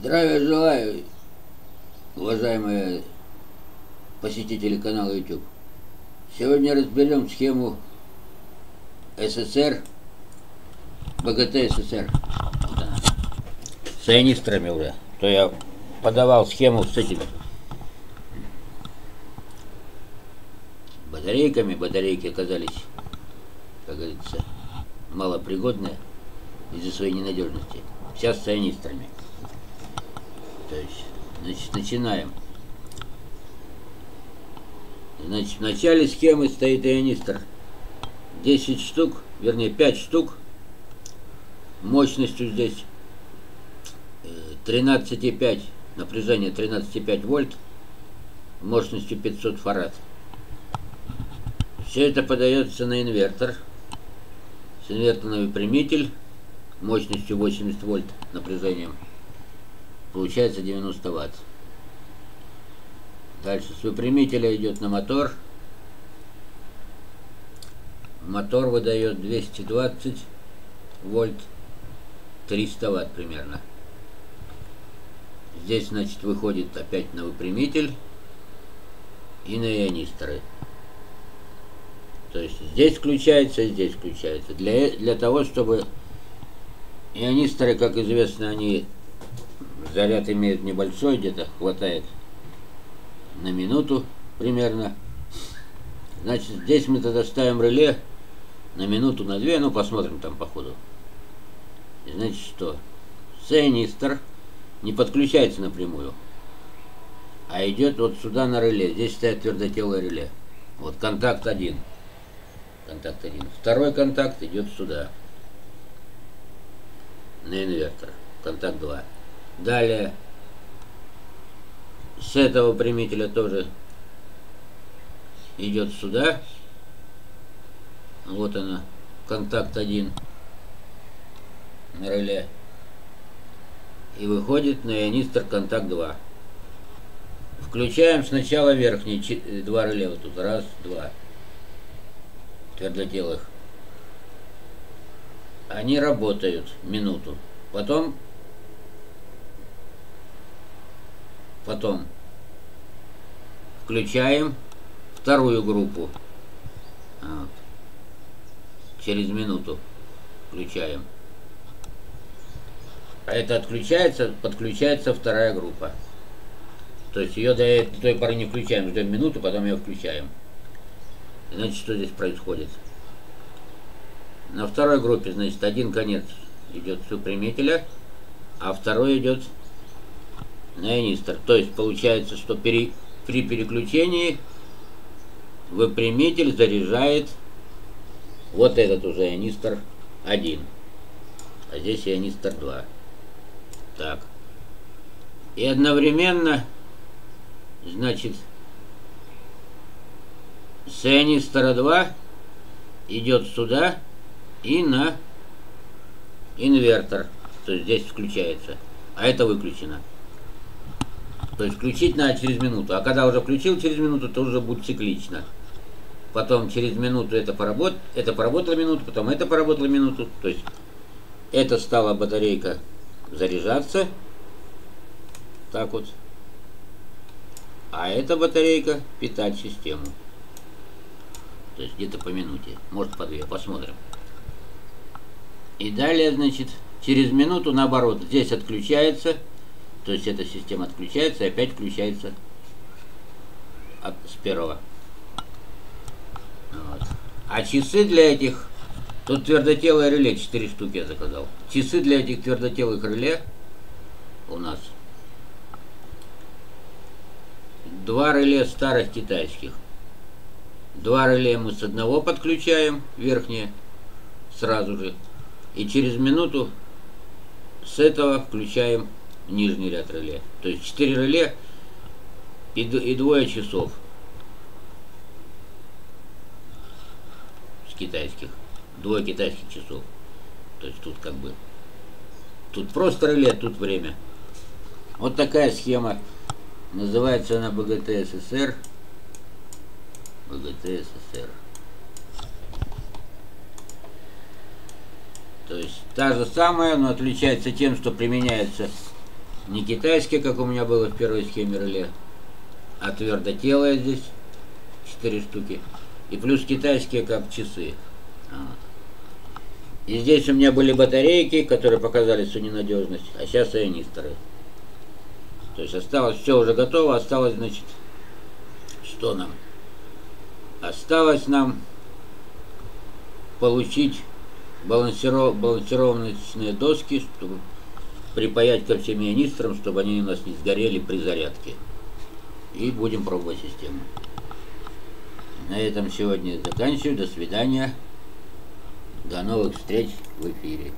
Здравия желаю, уважаемые посетители канала YouTube. Сегодня разберем схему СССР, БГТ СССР. Она. С ионистрами уже. То я подавал схему с этими батарейками. Батарейки оказались, как говорится, малопригодные из-за своей ненадежности. Сейчас с ионистрами. То есть, значит, начинаем. Значит, в начале схемы стоит ионистр. 10 штук, вернее 5 штук. Мощностью здесь 13,5, э, напряжение 13,5 вольт, мощностью 500 фарад. Все это подается на инвертор. С инверторный выпрямитель мощностью 80 вольт напряжением получается 90 ватт. Дальше с выпрямителя идет на мотор. Мотор выдает 220 вольт, 300 ватт примерно. Здесь, значит, выходит опять на выпрямитель и на ионисторы. То есть здесь включается, здесь включается. Для, для того, чтобы ионисторы, как известно, они заряд имеют небольшой, где-то хватает на минуту примерно. Значит, здесь мы тогда ставим реле на минуту, на две, ну посмотрим там по ходу. И значит что? Ционистор не подключается напрямую, а идет вот сюда на реле. Здесь стоит твердотелое реле. Вот контакт один. Контакт один. Второй контакт идет сюда. На инвертор. Контакт 2. Далее с этого примителя тоже идет сюда. Вот она, контакт один на реле. И выходит на ионистр контакт 2. Включаем сначала верхние два реле. Вот тут раз, два. Твердотелых. Они работают минуту. Потом Потом включаем вторую группу. Вот. Через минуту включаем. А это отключается, подключается вторая группа. То есть ее до, той поры не включаем, ждем минуту, потом ее включаем. Значит, что здесь происходит? На второй группе, значит, один конец идет с выпрямителя, а второй идет ионистор. То есть получается, что при, при переключении выпрямитель заряжает вот этот уже ионистор 1. А здесь ионистор 2. Так. И одновременно, значит, с ионистора 2 идет сюда и на инвертор. То есть здесь включается. А это выключено. То есть включить надо через минуту. А когда уже включил через минуту, то уже будет циклично. Потом через минуту это, поработ... это поработало минуту, потом это поработало минуту. То есть это стала батарейка заряжаться. Так вот. А эта батарейка питать систему. То есть где-то по минуте. Может по две. Посмотрим. И далее, значит, через минуту наоборот. Здесь отключается. То есть эта система отключается и опять включается от, с первого. Вот. А часы для этих, тут твердотелое реле, 4 штуки я заказал. Часы для этих твердотелых реле у нас два реле старых китайских. Два реле мы с одного подключаем, верхнее, сразу же. И через минуту с этого включаем нижний ряд реле. То есть 4 реле и, и двое часов с китайских. Двое китайских часов. То есть тут как бы тут просто реле, тут время. Вот такая схема. Называется она БГТ СССР. БГТ СССР. То есть та же самая, но отличается тем, что применяется Не китайские, как у меня было в первой схеме реле, а твердотелые здесь 4 штуки. И плюс китайские, как часы. И здесь у меня были батарейки, которые показали всю ненадежность, а сейчас ионисторы. То есть осталось, все уже готово, осталось, значит, что нам? Осталось нам получить балансиров, балансировочные доски, чтобы припаять ко всем ионисторам, чтобы они у нас не сгорели при зарядке. И будем пробовать систему. На этом сегодня заканчиваю. До свидания. До новых встреч в эфире.